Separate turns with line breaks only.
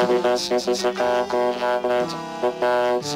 Żeby was się susaka, kurwa, brać, oddać